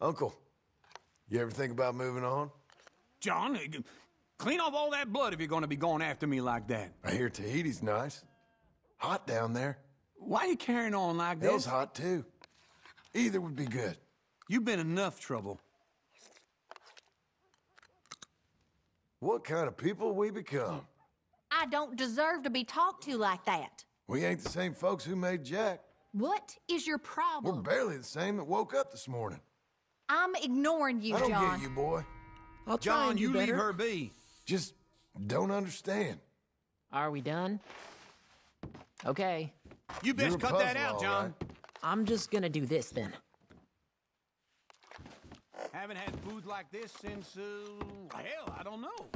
Uncle, you ever think about moving on? John, uh, clean off all that blood if you're gonna be going after me like that. I hear Tahiti's nice. Hot down there. Why are you carrying on like Hell's this? hot too. Either would be good. You've been enough trouble. What kind of people we become? I don't deserve to be talked to like that. We ain't the same folks who made Jack. What is your problem? We're barely the same that woke up this morning. I'm ignoring you, I don't John. get you, boy. I'll try John, and do you leave her be. Just don't understand. Are we done? Okay, You best You're a cut that out, John. right. I'm just gonna do this then. Haven't had food like this since, uh, hell, I don't know.